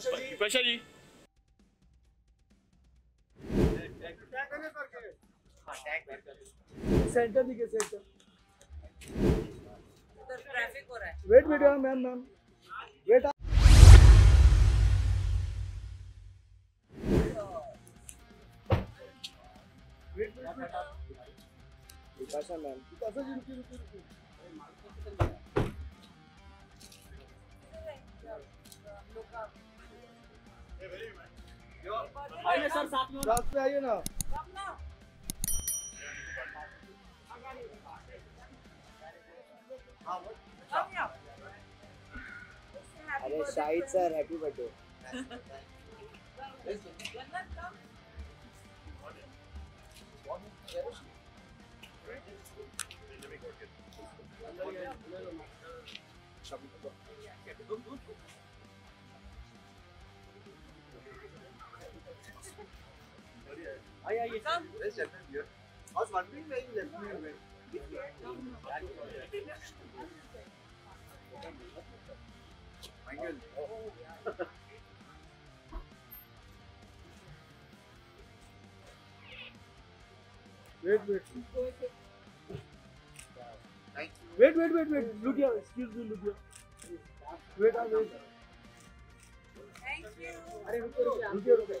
Vipasha ji. Centre दिखे centre traffic हो रहा है। Wait wait ma'am ma'am wait Vipasha ma'am Vipasha ji रुकिए रुकिए रुकिए। आइए सर साथ में साथ में आइए ना। अरे शाहिद सर हैप्पी बर्थडे आइए wait wait wait wait wait wait look here excuse me look here wait ah wait thank you अरे रुको रुको रुको रुको।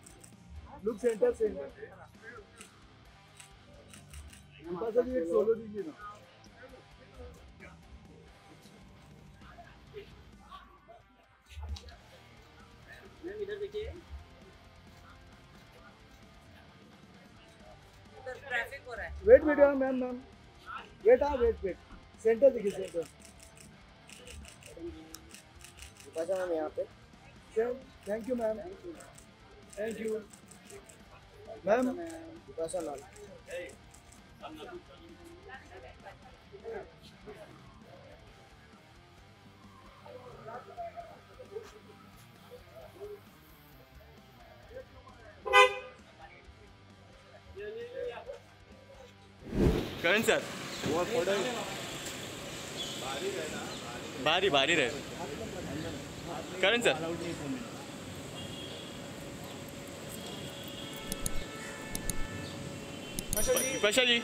लुक सेंटर सेंटर पास एक सोलो दीजिए ना। मैम इधर देखिए। ट्रैफ़िक हो रहा है। Wait wait ma'am ma'am wait ah wait wait centre दिखिए सेंटर मैम यहाँ पे। Thank you ma'am thank you ma'am Vipasha ma'am Karan sir. भारी भारी रहे। करण सर। विपाशा जी